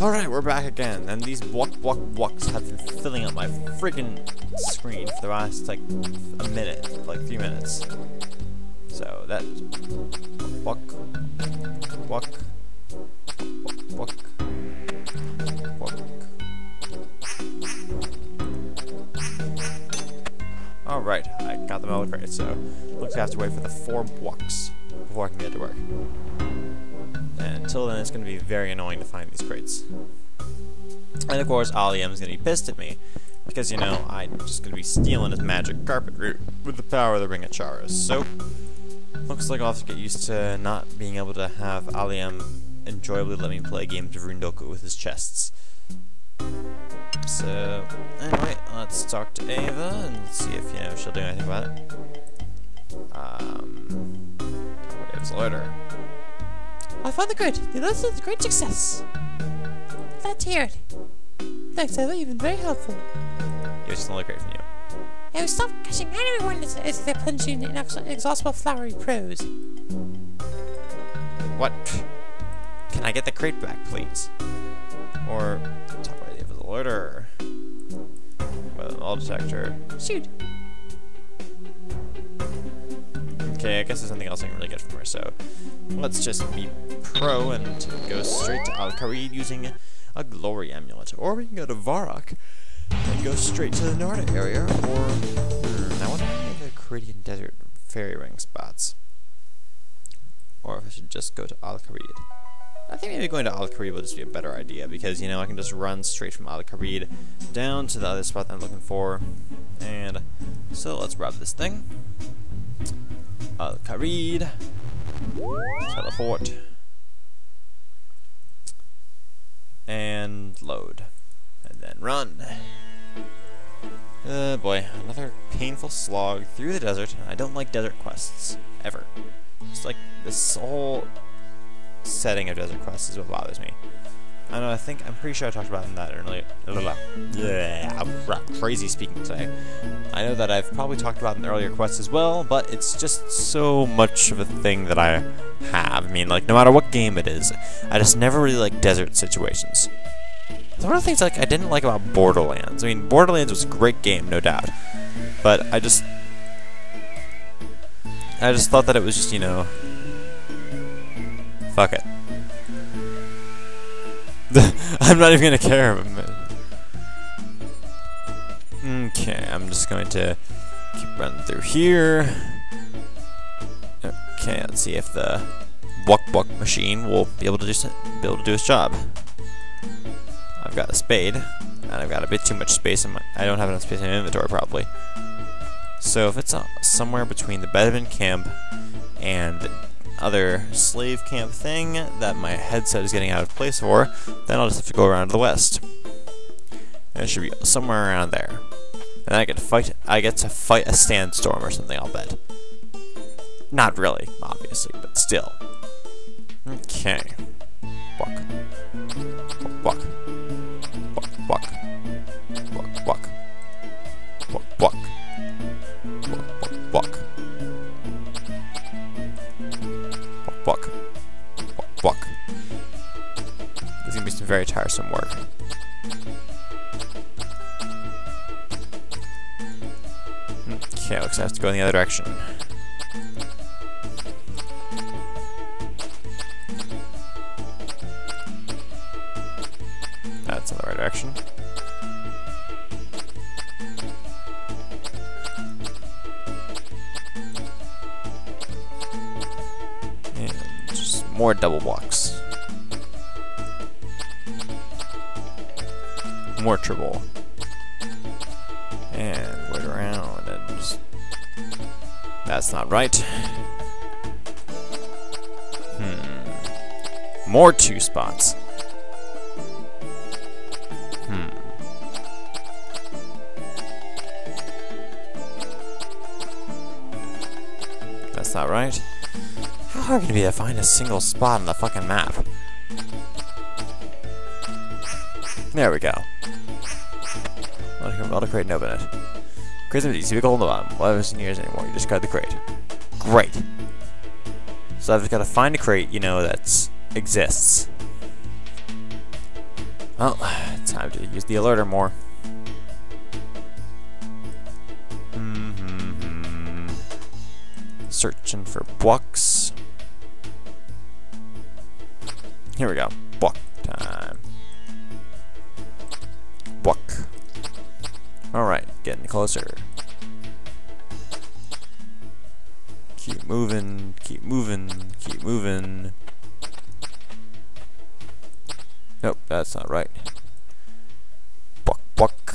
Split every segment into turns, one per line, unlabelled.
Alright, we're back again, and these walk walk walks have been filling up my freaking screen for the last, like, a minute, like, three minutes. So, that walk, walk, walk, walk. Alright, I got them all great, so looks like I have to wait for the four walks before I can get to work. Until then, it's going to be very annoying to find these crates. And of course, Allium is going to be pissed at me, because, you know, I'm just going to be stealing his magic carpet route with the power of the Ring of Charos. So, looks like I'll have to get used to not being able to have Allium enjoyably let me play games of Runedoku with his chests. So, anyway, let's talk to Ava and see if, you know, she'll do anything about it. Um, order?
I found the crate. The alert is a great success. Glad to hear it. Thanks, Eva. You've been very helpful.
Here's just another great from you.
Now stop catching everyone as, as they're plunging in ex exhaustible flowery prose.
What? Can I get the crate back, please? Or talk about the? Well, an all detector.
Shoot.
Okay, I guess there's nothing else I can really get from her, so let's just be pro and go straight to Al Kharid using a glory amulet. Or we can go to Varrock and go straight to the Nardah area, or hmm, I wonder if the Kharidian Desert fairy ring spots. Or if I should just go to Al Kharid. I think maybe going to Al Kharid will just be a better idea because, you know, I can just run straight from Al Kharid down to the other spot that I'm looking for. And so let's grab this thing. Al Kharid. Teleport. And load. And then run. Uh, boy, another painful slog through the desert. I don't like desert quests. Ever. It's like this whole setting of desert quests is what bothers me. I know, I think, I'm pretty sure I talked about that earlier. Yeah, crazy speaking today. I know that I've probably talked about in earlier quests as well, but it's just so much of a thing that I have. I mean, like, no matter what game it is, I just never really like desert situations. It's one of the things like I didn't like about Borderlands. I mean, Borderlands was a great game, no doubt, but I just, I just thought that it was just, you know, fuck it. I'm not even gonna care. Okay, I'm just going to keep running through here. Okay, let's see if the Wuk Wuk machine will be able to do be able to do its job. I've got a spade, and I've got a bit too much space in my. I don't have enough space in my inventory probably. So if it's uh, somewhere between the Bedabin camp and other slave camp thing that my headset is getting out of place for, then I'll just have to go around to the west. And it should be somewhere around there. And I get to fight I get to fight a sandstorm or something, I'll bet. Not really, obviously, but still. Okay. Walk. Walk. The other direction. That's in the right direction. And just more double blocks. More triple. That's not right. Hmm. More two spots. Hmm. That's not right. How hard can it be to find a single spot on the fucking map? There we go. Not a crate and open it. Crate's empty, see the gold on the bottom. I haven't yours anymore. You just got the crate. Great. So I've just got to find a crate, you know, that exists. Well, time to use the alerter more. Mm -hmm. Searching for blocks. Here we go. Block time. Block. Alright, getting closer. Keep moving, keep moving, keep moving. Nope, that's not right. Buck, buck.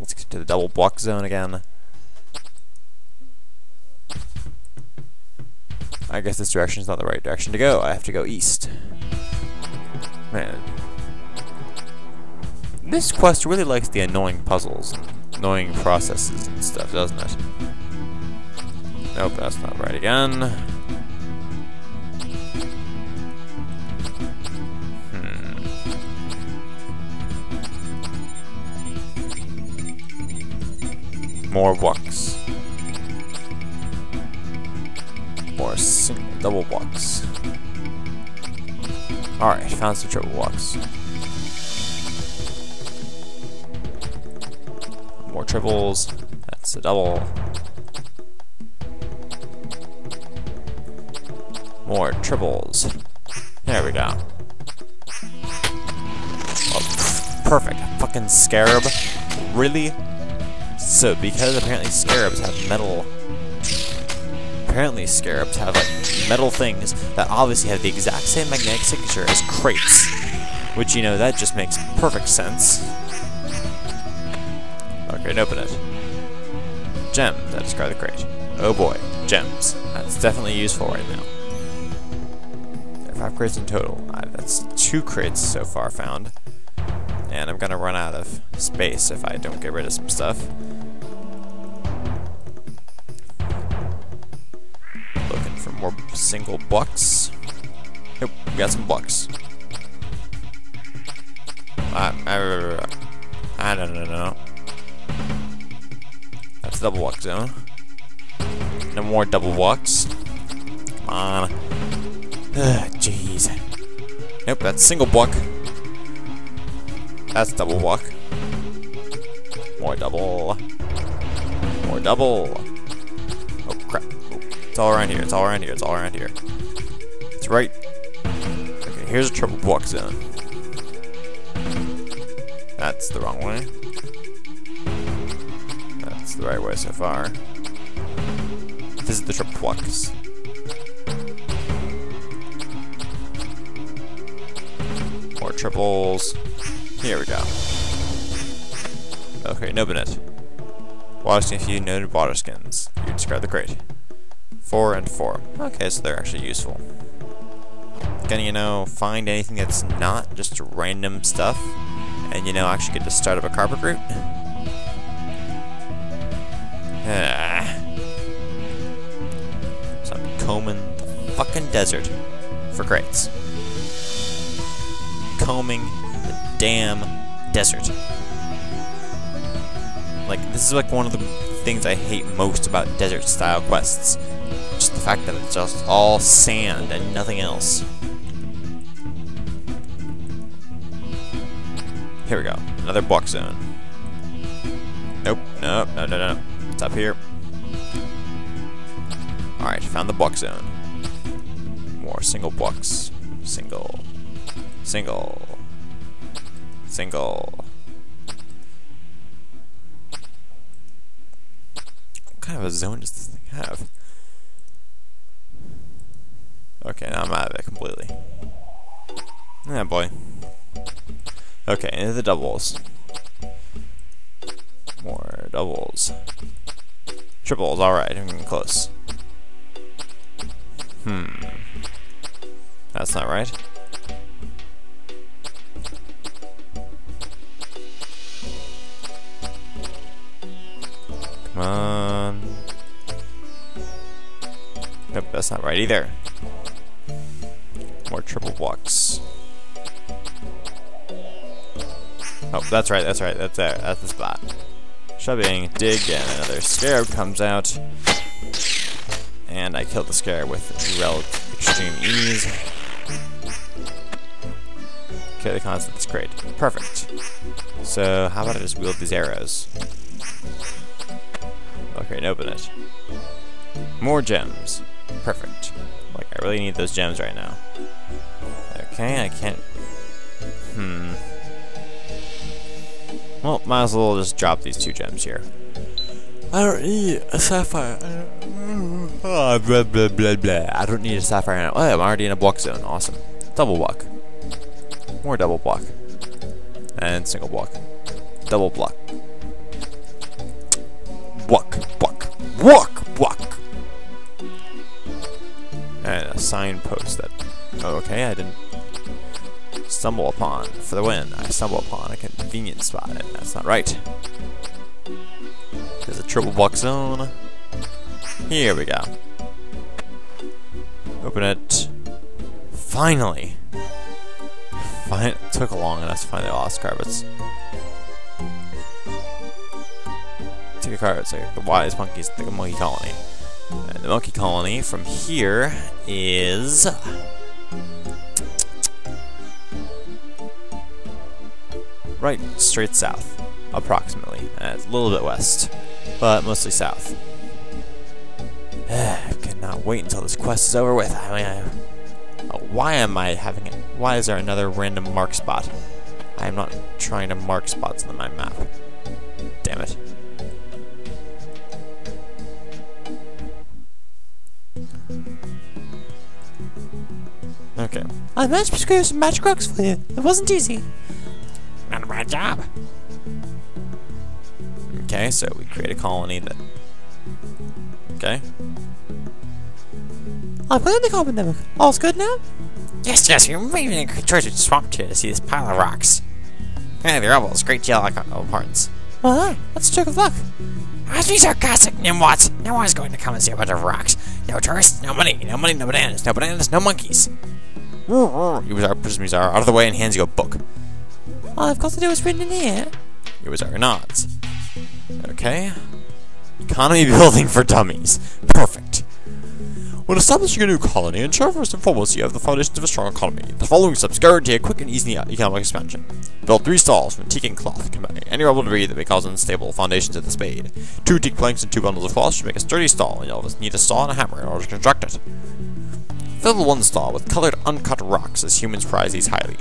Let's get to the double block zone again. I guess this direction is not the right direction to go. I have to go east. Man. This quest really likes the annoying puzzles annoying processes and stuff, doesn't it? Nope, that's not right again. Hmm. More blocks. More single, double blocks. Alright, found some triple blocks. Triples. That's a double. More triples. There we go. Oh, perfect. Fucking scarab. Really? So, because apparently scarabs have metal... Apparently scarabs have, like, metal things that obviously have the exact same magnetic signature as crates. Which, you know, that just makes perfect sense. Okay, open it. Gems. that is the crate. Oh boy, gems. That's definitely useful right now. Five crates in total. Uh, that's two crates so far found. And I'm gonna run out of space if I don't get rid of some stuff. Looking for more single bucks. Nope, we got some bucks. Uh, uh, I don't know. That's double walk zone. No more double walks. Come on. Jeez. Nope, that's single block. That's double walk. More double. More double. Oh, crap. Oh, it's all around here. It's all around here. It's all around here. It's right. Okay, here's a triple block zone. That's the wrong way. Right way so far. This is the triple blocks. More triples. Here we go. Okay, no Bennett. Water skin few noted water skins. You describe the crate. Four and four. Okay, so they're actually useful. Gonna, you know, find anything that's not just random stuff, and, you know, actually get to start up a carpet route. Ah. So I'm combing the fucking desert for crates. Combing the damn desert. Like, this is like one of the things I hate most about desert style quests. Just the fact that it's just all sand and nothing else. Here we go. Another block zone. Nope, nope, no, no, no. It's up here. Alright, found the block zone. More single blocks. Single. Single. Single. What kind of a zone does this thing have? Okay, now I'm out of it completely. Yeah, boy. Okay, into the doubles. More doubles. Triples, alright, I'm getting close. Hmm. That's not right. Come on. Nope, that's not right either. More triple blocks. Oh, that's right, that's right, that's there, that's the spot. Shoving, dig, and another scarab comes out. And I killed the scarab with relative extreme ease. Okay, the constant's great. Perfect. So, how about I just wield these arrows? Okay, and open it. More gems. Perfect. Like, I really need those gems right now. Okay, I can't... Well, might as well just drop these two gems here. I don't need a sapphire. Oh, blah, blah, blah, blah. I don't need a sapphire. Oh, I'm already in a block zone. Awesome. Double block. More double block. And single block. Double block. Block, block, block, block. And a signpost that, oh, okay, I didn't stumble upon for the win. I stumble upon a convenient spot, that's not right. There's a triple block zone. Here we go. Open it. Finally! Fine. It took long enough to find the lost carpets. Take a carpets, like the wise monkeys, the monkey colony. And the monkey colony from here is right straight south, approximately, a little bit west, but mostly south. I cannot wait until this quest is over with. I mean, I, oh, why am I having it? Why is there another random mark spot? I am not trying to mark spots on my map. Damn it. Okay.
I managed to secure some magic rocks for you. It wasn't easy.
Bad job.
Okay, so we create a colony that. Okay.
Oh, I put in the carbon network. Oh, All's good now?
Yes, yes, you're moving a treasure swamp here to see this pile of rocks. Hey, the rebels, great deal oh, pardons.
Well, that's a stroke of luck.
As be sarcastic, Nimwats. No one's going to come and see a bunch of rocks. No tourists, no money, no money, no bananas, no bananas, no monkeys.
You was our prisoners are out of the way and hands you a book.
All I've got to do is written in here.
It was our nods. Okay. Economy building for dummies. Perfect. When establishing a new colony, ensure first and foremost you have the foundations of a strong economy. The following steps guarantee a quick and easy economic expansion. Build three stalls from teak and cloth, any rubble debris that may cause unstable foundations of the spade. Two teak planks and two bundles of cloth should make a sturdy stall, and you'll need a saw and a hammer in order to construct it. Fill the one stall with colored uncut rocks, as humans prize these highly.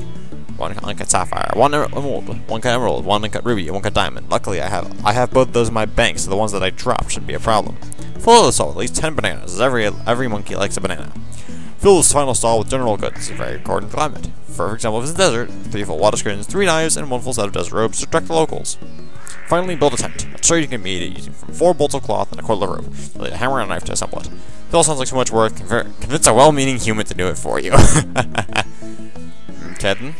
One uncut sapphire, one er, emerald, one cut emerald, one uncut ruby, and one cut diamond. Luckily, I have I have both those in my bank, so the ones that I drop shouldn't be a problem. Fill the stall with at least 10 bananas, as every every monkey likes a banana. Fill this final stall with general goods, a very according climate. For example, if it's a desert, three full water screens, three knives, and one full set of desert robes to attract the locals. Finally, build a tent. A trade you can meet it using from four bolts of cloth and a coil of rope. You'll need a hammer and a knife to assemble it. It all sounds like so much work. Convince a well-meaning human to do it for you. then.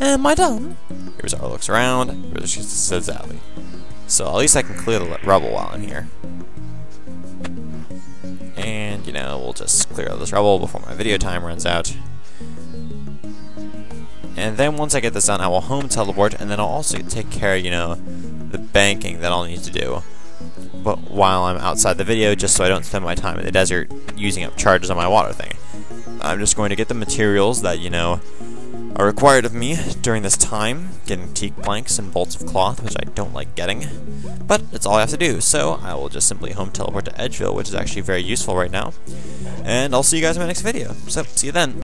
Am I done?
It looks around. Here's says alley. So at least I can clear the rubble while I'm here. And, you know, we'll just clear all this rubble before my video time runs out. And then once I get this done, I will home teleport, and then I'll also take care, you know, the banking that I'll need to do. But while I'm outside the video, just so I don't spend my time in the desert using up charges on my water thing. I'm just going to get the materials that, you know, are required of me during this time, getting teak planks and bolts of cloth, which I don't like getting. But it's all I have to do, so I will just simply home teleport to Edgeville, which is actually very useful right now. And I'll see you guys in my next video. So, see you then.